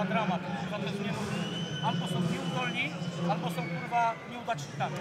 kurwa dramat, kurwa to jest niemożliwe. Albo są nieudolni, albo są kurwa nieudacznikami.